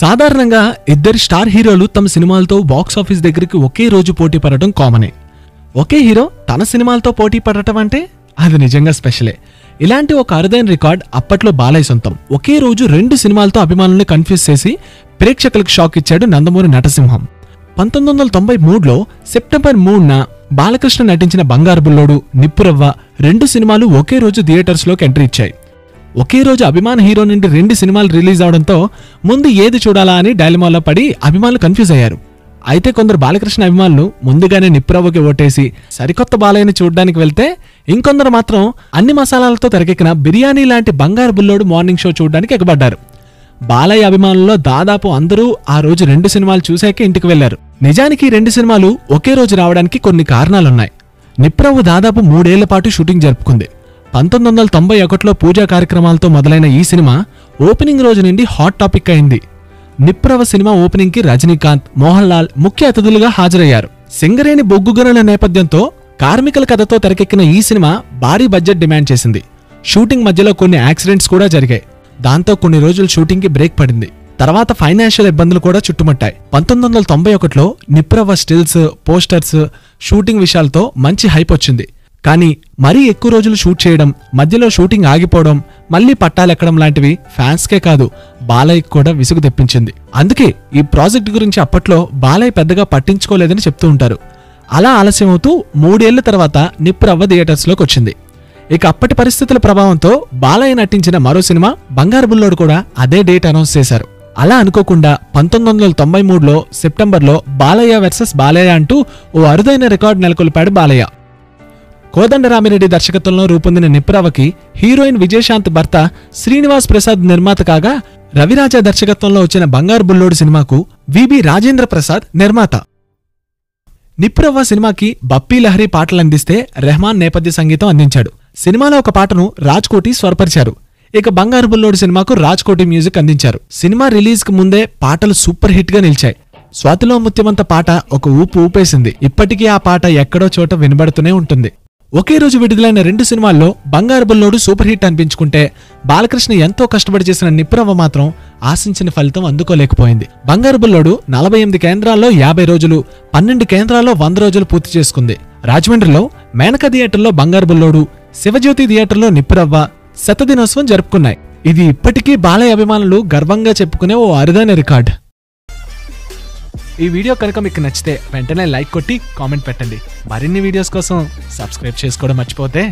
సాధారణంగా ఇద్దరు స్టార్ హీరోలు తమ సినిమాలతో బాక్స్ ఆఫీస్ దగ్గరికి ఒకే రోజు పోటీ పడటం కామనే. ఒకే హీరో తన సినిమాలతో పోటీ పడటం అంటే అది నిజంగా స్పెషలే. ఇలాంటి ఒక అరుదైన రికార్డ్ అప్పట్లో బాలయ్య సొంతం. ఒకే రోజు రెండు సినిమాలతో అభిమానుల్ని కన్ఫ్యూజ్ చేసి ప్రేక్షకులకు షాక్ ఇచ్చాడు నందమూరి నటసింహం. పంతొమ్మిది వందల తొంభై మూడులో సెప్టెంబర్ మూడున బాలకృష్ణ నటించిన బంగారు బుల్లోడు నిప్పురవ్వ రెండు సినిమాలు ఒకే రోజు థియేటర్స్లోకి ఎంట్రీ ఇచ్చాయి. ఒకే రోజు అభిమాన హీరో నుండి రెండు సినిమాలు రిలీజ్ అవడంతో ముందు ఏది చూడాలా అని డైలమాలో పడి అభిమానులు కన్ఫ్యూజ్ అయ్యారు. అయితే కొందరు బాలకృష్ణ అభిమానులు ముందుగానే నిప్రవ్వకి ఓటేసి సరికొత్త బాలయ్యని చూడడానికి వెళ్తే ఇంకొందరు మాత్రం అన్ని మసాలాలతో తెరకెక్కిన బిర్యానీ లాంటి బంగారు బుల్లోడు మార్నింగ్ షో చూడడానికి ఎగబడ్డారు. బాలయ్య అభిమానుల్లో దాదాపు అందరూ ఆ రోజు రెండు సినిమాలు చూశాకే ఇంటికి వెళ్ళారు నిజానికి రెండు సినిమాలు ఒకే రోజు రావడానికి కొన్ని కారణాలున్నాయి. నిప్రవ్వు దాదాపు మూడేళ్ళ పాటు షూటింగ్ జరుపుకుంది. పంతొమ్మిది వందల తొంభై ఒకటిలో పూజా కార్యక్రమాలతో మొదలైన ఈ సినిమా ఓపెనింగ్ రోజు నుండి హాట్ టాపిక్ అయింది. నిప్రవ సినిమా ఓపెనింగ్కి రజనీకాంత్ మోహన్ లాల్ ముఖ్య అతిథులుగా హాజరయ్యారు. సింగరేణి బొగ్గుగనుల నేపథ్యంతో కార్మికుల కథతో తెరకెక్కిన ఈ సినిమా భారీ బడ్జెట్ డిమాండ్ చేసింది. షూటింగ్ మధ్యలో కొన్ని యాక్సిడెంట్స్ కూడా జరిగాయి. దాంతో కొన్ని రోజులు షూటింగ్కి బ్రేక్ పడింది. తర్వాత ఫైనాన్షియల్ ఇబ్బందులు కూడా చుట్టుముట్టాయి. పంతొమ్మిది వందల తొంభై ఒకటిలో నిప్రవ స్టిల్స్ పోస్టర్స్ షూటింగ్ విషయాలతో మంచి హైప్ వచ్చింది. కానీ మరీ ఎక్కువ రోజులు షూట్ చేయడం మధ్యలో షూటింగ్ ఆగిపోవడం మళ్ళీ పట్టాలెక్కడం లాంటివి ఫ్యాన్స్కే కాదు బాలయ్యకి కూడా విసుగు తెప్పించింది. అందుకే ఈ ప్రాజెక్ట్ గురించి అప్పట్లో బాలయ్య పెద్దగా పట్టించుకోలేదని చెప్తూ ఉంటారు. అలా ఆలస్యం అవుతూ మూడేళ్ళ తర్వాత నిప్పురవ్వ థియేటర్స్లోకి వచ్చింది. ఇక అప్పటి పరిస్థితుల ప్రభావంతో బాలయ్య నటించిన మరో సినిమా బంగారు బుల్లోడు కూడా అదే డేట్ అనౌన్స్ చేశారు. అలా అనుకోకుండా పంతొమ్మిది వందల తొంభై మూడులో సెప్టెంబర్లో బాలయ్య వెర్సెస్ బాలయ్య అంటూ ఓ అరుదైన రికార్డు నెలకొల్పాడు బాలయ్య. కోదండరామిరెడ్డి దర్శకత్వంలో రూపొందిన నిప్రావకి హీరోయిన్ విజయశాంత్ భర్త శ్రీనివాస్ ప్రసాద్ నిర్మాత కాగా రవిరాజా దర్శకత్వంలో వచ్చిన బంగారు బుల్లోడు సినిమాకు విబి రాజేంద్ర ప్రసాద్ నిర్మాత. నిప్రవ్వ సినిమాకి బప్పీ లహరి పాటలు అందిస్తే రెహమాన్ నేపథ్య సంగీతం అందించాడు. సినిమాలో ఒక పాటను రాజ్కోటి స్వరపరిచారు. ఇక బంగారు బుల్లోడు సినిమాకు రాజ్కోటి మ్యూజిక్ అందించారు. సినిమా రిలీజ్కి ముందే పాటలు సూపర్ హిట్గా నిలిచాయి. స్వాతిలో ముత్యమంత పాట ఒక ఊపు ఊపేసింది. ఇప్పటికీ ఆ పాట ఎక్కడో చోట వినబడుతూనే ఉంటుంది. ఒకే రోజు విడుదలైన రెండు సినిమాల్లో బంగారు బుల్లోడు సూపర్ హిట్ అనిపించుకుంటే బాలకృష్ణ ఎంతో కష్టపడి చేసిన నిప్పురవ్వ మాత్రం ఆశించిన ఫలితం అందుకోలేకపోయింది. బంగారు బుల్లోడు నలభై ఎనిమిది కేంద్రాల్లో యాభై రోజులు పన్నెండు కేంద్రాల్లో వంద రోజులు పూర్తి చేసుకుంది. రాజమండ్రిలో మేనక థియేటర్లో బంగారు బుల్లోడు శివజ్యోతి థియేటర్లో నిప్పురవ్వ శతదినోత్సవం జరుపుకున్నాయి. ఇది ఇప్పటికీ బాలయ్య అభిమానులు గర్వంగా చెప్పుకునే ఓ అరుదైన రికార్డ్. ఈ వీడియో కనుక మీకు నచ్చితే వెంటనే లైక్ కొట్టి కామెంట్ పెట్టండి. మరిన్ని వీడియోస్ కోసం సబ్స్క్రైబ్ చేసుకోవడం మర్చిపోతే